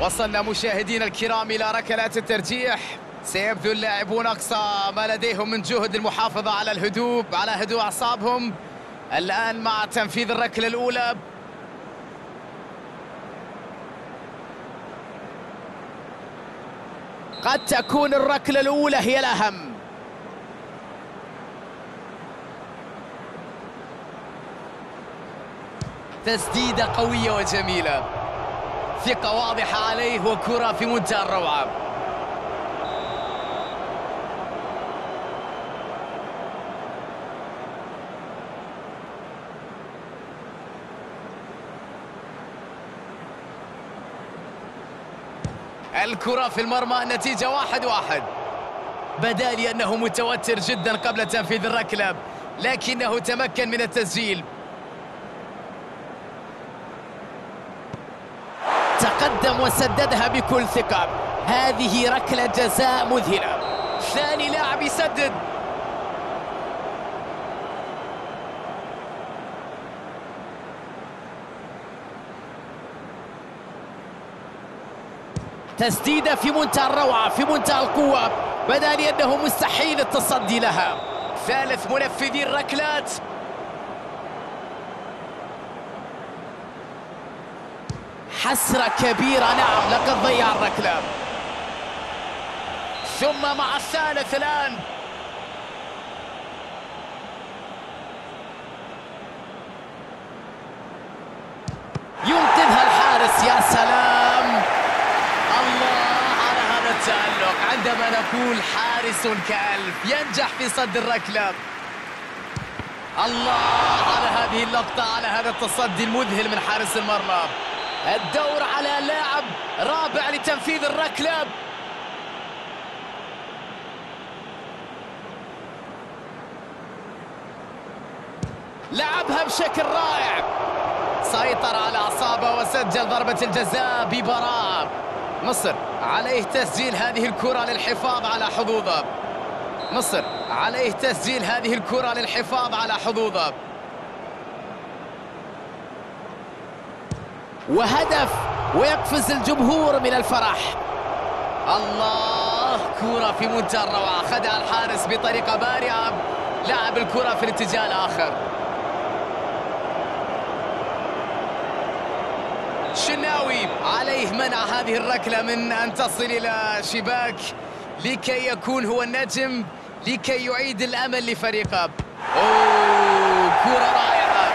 وصلنا مشاهدينا الكرام إلى ركلات الترجيح. سيبذل اللاعبون أقصى ما لديهم من جهد المحافظة على الهدوء على هدوء أعصابهم. الآن مع تنفيذ الركلة الأولى. قد تكون الركلة الأولى هي الأهم. تسديدة قوية وجميلة. ثقة واضحة عليه وكرة في منتهى الروعة. الكرة في المرمى النتيجة واحد واحد. بدأ لي أنه متوتر جدا قبل تنفيذ الركلة لكنه تمكن من التسجيل. تقدم وسددها بكل ثقة. هذه ركلة جزاء مذهلة. ثاني لاعب يسدد. تسديدة في منتهى الروعة في منتهى القوة. بدا لي أنه مستحيل التصدي لها. ثالث منفذي الركلات. حسرة كبيرة. نعم لقد ضيع الركلة. ثم مع الثالث الآن. ينقذها الحارس يا سلام. الله على هذا التألق. عندما نقول حارس كألف ينجح في صد الركلة. الله على هذه اللقطة على هذا التصدي المذهل من حارس المرمى. الدور على لاعب رابع لتنفيذ الركلة. لعبها بشكل رائع. سيطر على أعصابه وسجل ضربة الجزاء ببراءة. مصر عليه تسجيل هذه الكرة للحفاظ على حظوظه. مصر عليه تسجيل هذه الكرة للحفاظ على حظوظه. وهدف ويقفز الجمهور من الفرح. الله كرة في منتهى الروعة. خدع الحارس بطريقة بارعة. لعب الكرة في الاتجاه الآخر. شناوي عليه منع هذه الركلة من أن تصل إلى شباك لكي يكون هو النجم لكي يعيد الأمل لفريقه. أوه كرة رائعة.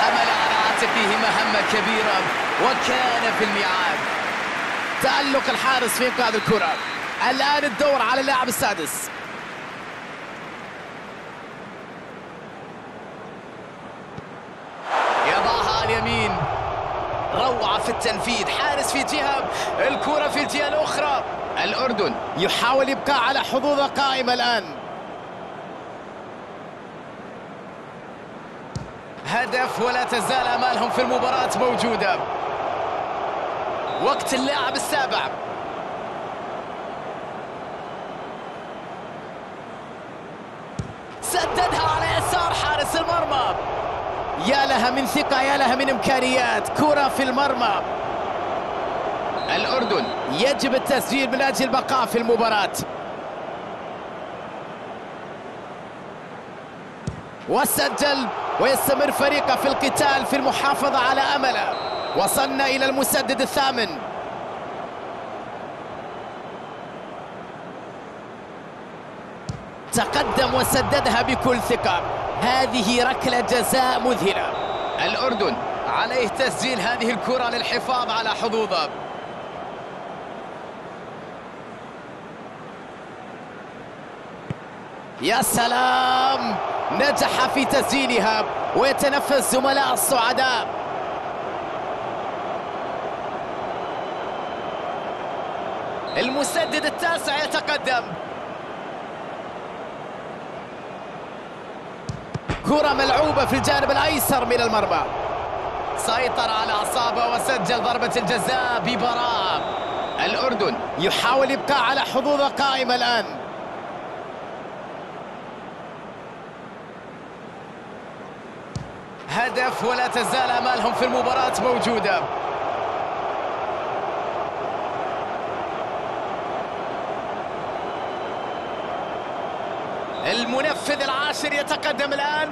حمل على عاتقه مهمة كبيرة. وكان في الميعاد. تألق الحارس في إنقاذ الكرة. الآن الدور على اللاعب السادس. يضعها اليمين. روعة في التنفيذ. حارس في جهة. الكرة في الجهة الأخرى. الأردن يحاول يبقى على حظوظه قائمة الآن. هدف ولا تزال أمالهم في المباراة موجودة. وقت اللاعب السابع. سددها على يسار حارس المرمى. يا لها من ثقة يا لها من إمكانيات. كرة في المرمى. الأردن يجب التسجيل من أجل البقاء في المباراة. وسجل ويستمر فريقه في القتال في المحافظة على أمله. وصلنا إلى المسدد الثامن. تقدم وسددها بكل ثقة. هذه ركلة جزاء مذهلة. الأردن عليه تسجيل هذه الكرة للحفاظ على حظوظه يا سلام! نجح في تسجيلها ويتنفس زملاء الصعداء المسدد التاسع يتقدم. كرة ملعوبة في الجانب الأيسر من المرمى. سيطر على أعصابه وسجل ضربة الجزاء ببراءة. الأردن يحاول يبقى على حظوظه قائمة الآن. هدف ولا تزال أمالهم في المباراة موجودة. المنفذ العاشر يتقدم الآن.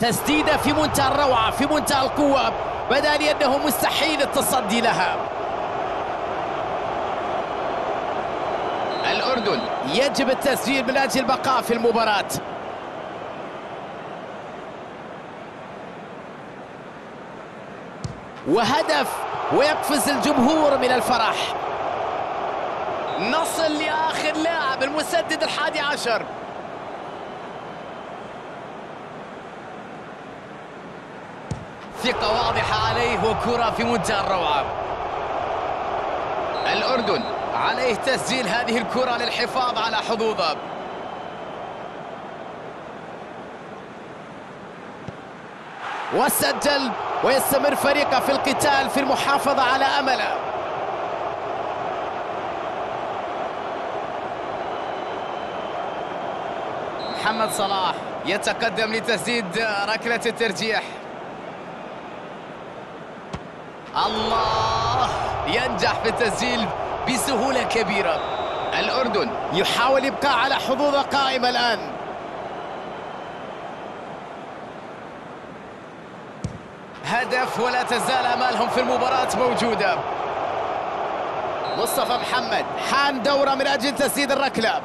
تسديدة في منتهى الروعة في منتهى القوة. بدا لي أنه مستحيل التصدي لها. الأردن يجب التسجيل من أجل البقاء في المباراة. وهدف ويقفز الجمهور من الفرح. نصل لآخر لاعب المسدد الحادي عشر. ثقة واضحة عليه وكرة في منتهى الروعة. الأردن عليه تسجيل هذه الكرة للحفاظ على حظوظه. وسجل ويستمر فريقه في القتال في المحافظة على أمله. محمد صلاح يتقدم لتسديد ركلة الترجيح. الله ينجح في التسجيل بسهولة كبيرة. الأردن يحاول إبقاء على حظوظه قائمة الآن. هدف ولا تزال أمالهم في المباراة موجودة. مصطفى محمد حان دورة من أجل تسديد الركلة.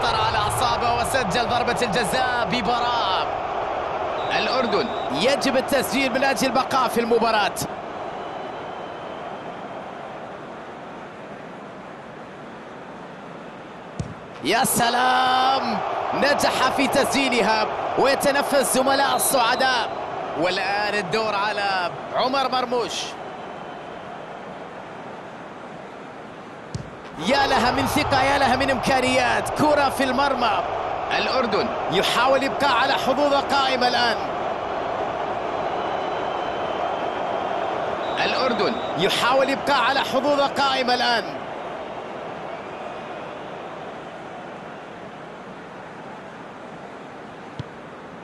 سيطر على أعصابه وسجل ضربة الجزاء ببراءة الأردن يجب التسجيل من أجل البقاء في المباراة. يا سلام! نجح في تسجيلها ويتنفس زملاء الصعداء والآن الدور على عمر مرموش. يا لها من ثقة يا لها من إمكانيات. كرة في المرمى. الأردن يحاول إبقاء على حظوظه قائمة الآن. الأردن يحاول إبقاء على حظوظه قائمة الآن.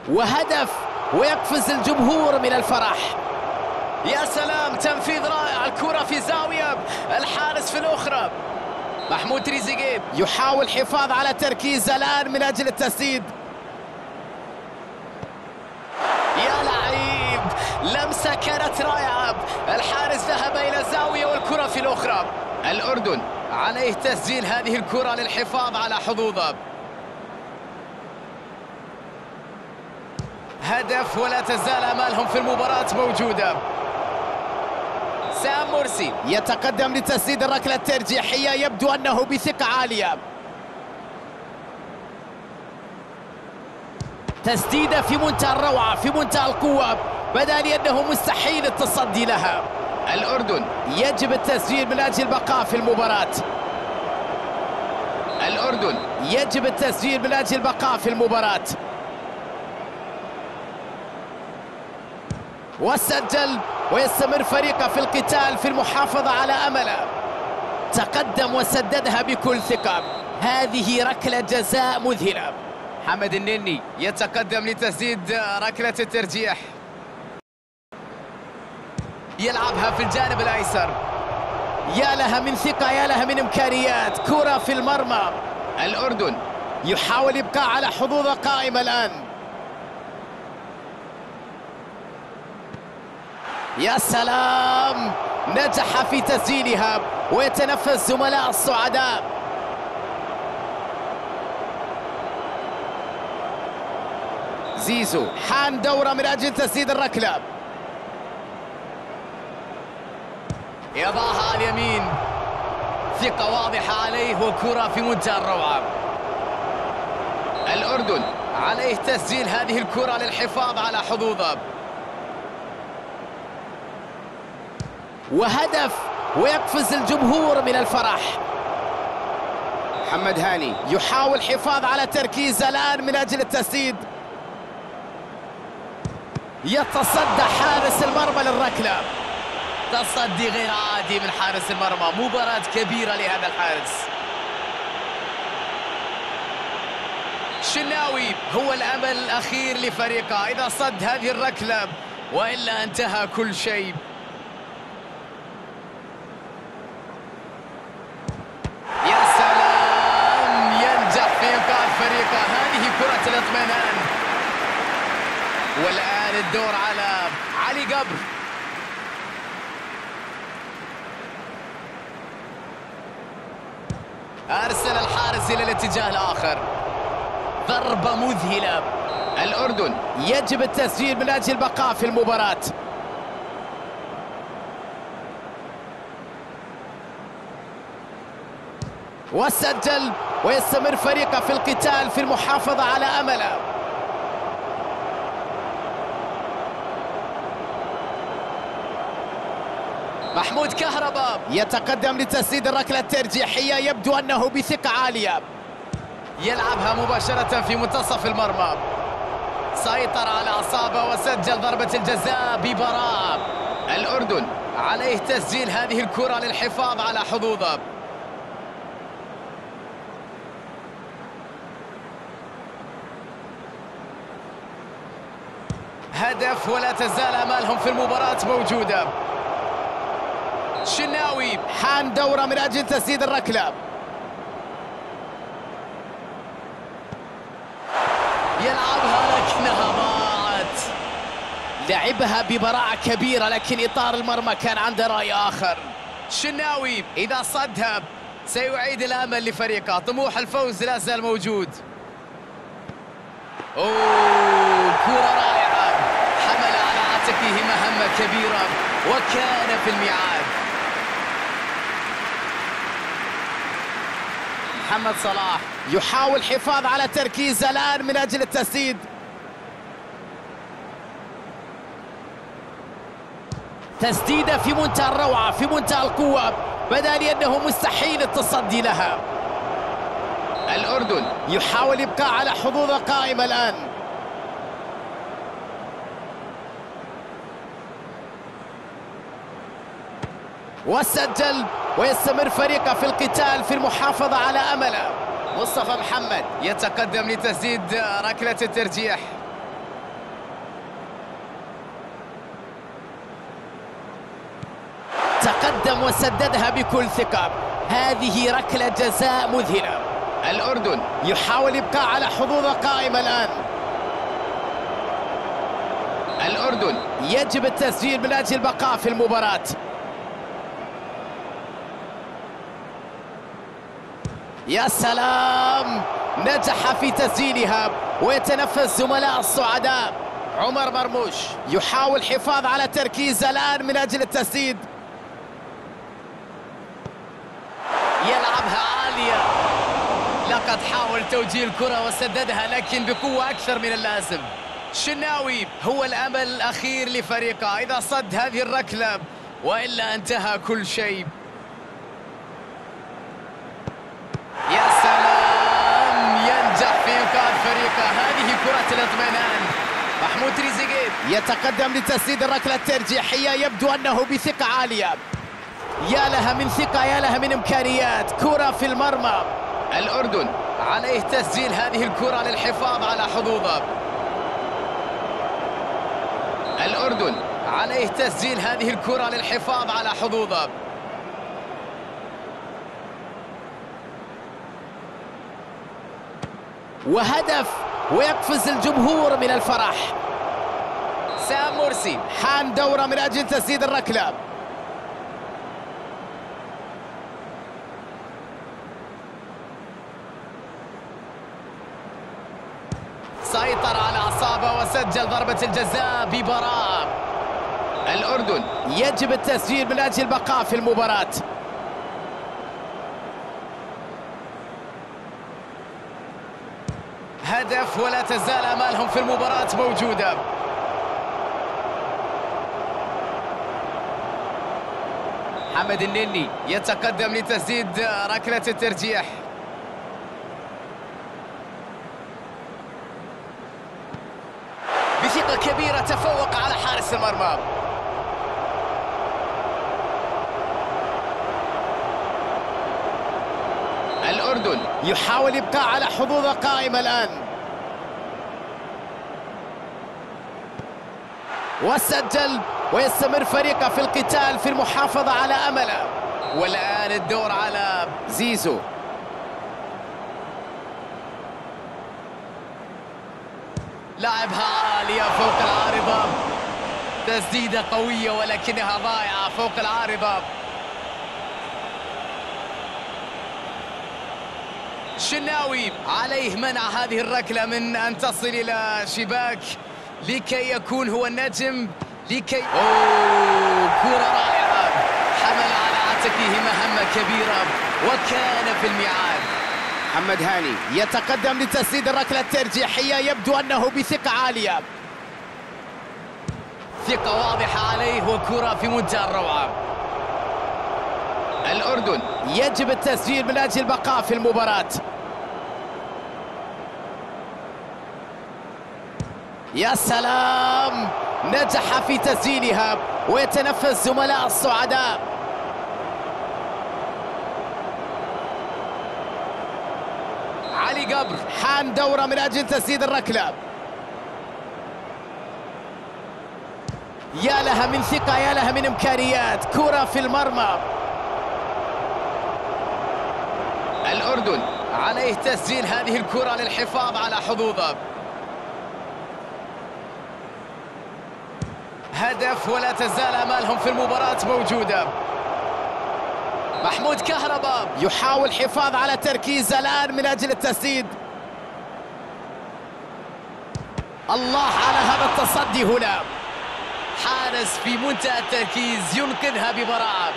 وهدف ويقفز الجمهور من الفرح. يا سلام تنفيذ رائع. الكرة في زاوية. الحارس في الأخرى. محمود تريزيجيه يحاول حفاظ على تركيزه الآن من أجل التسديد. يا لعيب لمسة كانت رائعة. الحارس ذهب إلى الزاوية والكرة في الأخرى. الأردن عليه تسجيل هذه الكرة للحفاظ على حظوظه. هدف ولا تزال أمالهم في المباراة موجودة. سام مرسي يتقدم لتسديد الركلة الترجيحية يبدو أنه بثقة عالية. تسديدة في منتهى الروعة في منتهى القوة. بدأ لي أنه مستحيل التصدي لها. الأردن يجب التسجيل من أجل البقاء في المباراة. الأردن يجب التسجيل من أجل البقاء في المباراة. وسجل ويستمر فريقه في القتال في المحافظة على أمله. تقدم وسددها بكل ثقة. هذه ركلة جزاء مذهلة. حمد النني يتقدم لتسديد ركلة الترجيح. يلعبها في الجانب الأيسر. يا لها من ثقة يا لها من إمكانيات. كرة في المرمى. الأردن. يحاول إبقاء على حظوظه قائمة الآن. يا سلام! نجح في تسجيلها ويتنفس زملاء الصعداء زيزو حان دورة من أجل تسديد الركلة. يضعها على اليمين ثقة واضحة عليه وكرة في منتهى الروعة. الأردن عليه تسجيل هذه الكرة للحفاظ على حظوظه. وهدف ويقفز الجمهور من الفرح. محمد هاني يحاول حفاظ على تركيزه الآن من أجل التسديد. يتصدى حارس المرمى للركلة. تصدي غير عادي من حارس المرمى. مباراة كبيرة لهذا الحارس. شناوي هو الأمل الأخير لفريقه. إذا صد هذه الركلة وإلا انتهى كل شيء كرة الاطمئنان والآن الدور على علي قبر. أرسل الحارس إلى الاتجاه الآخر. ضربة مذهلة. الأردن يجب التسجيل من أجل البقاء في المباراة. وسجل ويستمر فريقه في القتال في المحافظة على أمله. محمود كهرباء. يتقدم لتسديد الركلة الترجيحية. يبدو أنه بثقة عالية. يلعبها مباشرة في منتصف المرمى. سيطر على أعصابه وسجل ضربة الجزاء ببراءة الأردن عليه تسجيل هذه الكرة للحفاظ على حظوظه. هدف ولا تزال أمالهم في المباراة موجودة. شناوي حان دورة من أجل تسديد الركلة. يلعبها لكنها ضاعت. لعبها ببراعة كبيرة لكن إطار المرمى كان عنده رأي آخر. شناوي إذا صدها سيعيد الأمل لفريقه. طموح الفوز لا زال موجود. أوه كرة رائعة. حمل على عاتقه مهمة كبيرة وكان في الميعاد. محمد صلاح يحاول حفاظ على تركيزه الآن من أجل التسديد. تسديدة في منتهى الروعة في منتهى القوة بدا لي أنه مستحيل التصدي لها. الأردن يحاول إبقاء على حظوظه قائمة الآن. وسجل ويستمر فريقه في القتال في المحافظة على أمله. مصطفى محمد يتقدم لتسديد ركلة الترجيح. تقدم وسددها بكل ثقة هذه ركلة جزاء مذهلة. الأردن يحاول إبقاء على حظوظه قائمة الآن. الأردن يجب التسجيل من أجل البقاء في المباراة. يا سلام! نجح في تسجيلها ويتنفس زملاء الصعداء عمر مرموش يحاول حفاظ على تركيزه الآن من أجل التسديد. يلعبها عالية. لقد حاول توجيه الكرة وسددها لكن بقوة أكثر من اللازم. شناوي هو الأمل الأخير لفريقه. إذا صد هذه الركلة وإلا انتهى كل شيء. كرة الإطمئنان. محمود تريزيجيه. يتقدم لتسديد الركلة الترجيحية. يبدو أنه بثقة عالية. يا لها من ثقة يا لها من إمكانيات. كرة في المرمى. الأردن عليه تسجيل هذه الكرة للحفاظ على حظوظه. الأردن عليه تسجيل هذه الكرة للحفاظ على حظوظه. وهدف ويقفز الجمهور من الفرح. سام مرسي حان دورة من أجل تسديد الركلة. سيطر على أعصابه وسجل ضربة الجزاء ببراءة. الأردن يجب التسجيل من أجل البقاء في المباراة. ولا تزال أمالهم في المباراة موجودة. حمد النني يتقدم لتسديد ركلة الترجيح. بثقة كبيرة تفوق على حارس المرمى. الأردن يحاول إبقاء على حظوظه قائمة الآن. وسجل ويستمر فريقه في القتال في المحافظة على أمله. والآن الدور على زيزو. لعبها عالية فوق العارضة. تسديدة قوية ولكنها ضائعة فوق العارضة. شناوي عليه منع هذه الركلة من أن تصل إلى شباك. لكي يكون هو النجم لكي أوه كرة رائعة. حمل على عاتقه مهمة كبيرة وكان في الميعاد. محمد هاني يتقدم لتسديد الركلة الترجيحية. يبدو أنه بثقة عالية. ثقة واضحة عليه وكرة في منتهى الروعة. الأردن يجب التسجيل من أجل البقاء في المباراة. يا سلام! نجح في تسجيلها ويتنفس زملاء الصعداء علي قبر حان دورة من أجل تسديد الركلة. يا لها من ثقة يا لها من إمكانيات. كرة في المرمى. الأردن عليه تسجيل هذه الكرة للحفاظ على حظوظه. هدف ولا تزال أمالهم في المباراة موجودة. محمود كهرباء يحاول حفاظ على تركيز الآن من أجل التسديد. الله على هذا التصدي هنا. حارس في منتهى التركيز ينقذها ببراعة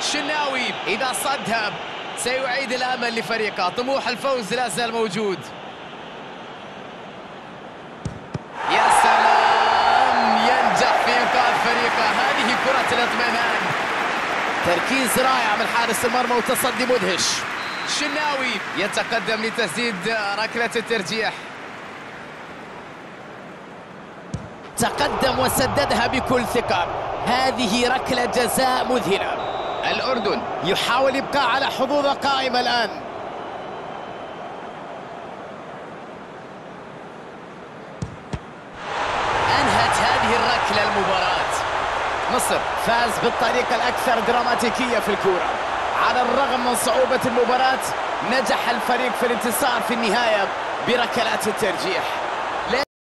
شناوي إذا صدها سيعيد الأمل لفريقه. طموح الفوز لا زال موجود. تركيز رائع من حارس المرمى وتصدي مدهش. شناوي يتقدم لتسديد ركلة الترجيح. تقدم وسددها بكل ثقة. هذه ركلة جزاء مذهلة. الأردن يحاول إبقاء على حظوظه قائمة الآن أنهت هذه الركلة المباراة مصر. فاز بالطريقة الأكثر دراماتيكية في الكورة. على الرغم من صعوبة المباراة نجح الفريق في الانتصار في النهاية بركلات الترجيح.